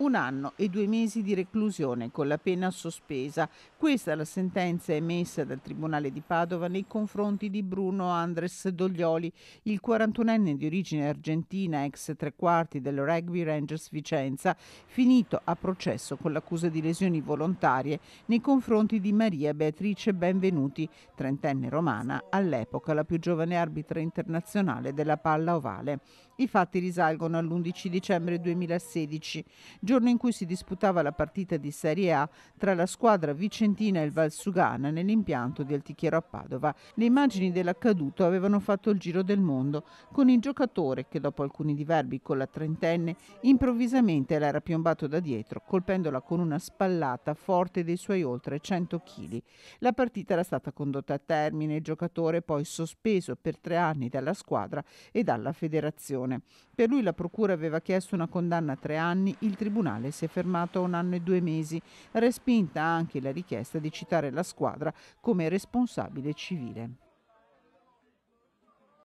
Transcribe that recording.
un anno e due mesi di reclusione con la pena sospesa. Questa è la sentenza emessa dal Tribunale di Padova nei confronti di Bruno Andres Doglioli, il 41enne di origine argentina, ex tre quarti del Rugby Rangers Vicenza, finito a processo con l'accusa di lesioni volontarie nei confronti di Maria Beatrice Benvenuti, trentenne romana, all'epoca la più giovane arbitra internazionale della palla ovale. I fatti risalgono all'11 dicembre 2016, giorno in cui si disputava la partita di Serie A tra la squadra vicentina e il Valsugana nell'impianto di Altichiero a Padova. Le immagini dell'accaduto avevano fatto il giro del mondo, con il giocatore che dopo alcuni diverbi con la trentenne improvvisamente l'era piombato da dietro, colpendola con una spallata forte dei suoi oltre 100 kg. La partita era stata condotta a termine, il giocatore poi sospeso per tre anni dalla squadra e dalla federazione. Per lui la procura aveva chiesto una condanna a tre anni, il tribunale si è fermato a un anno e due mesi, respinta anche la richiesta di citare la squadra come responsabile civile.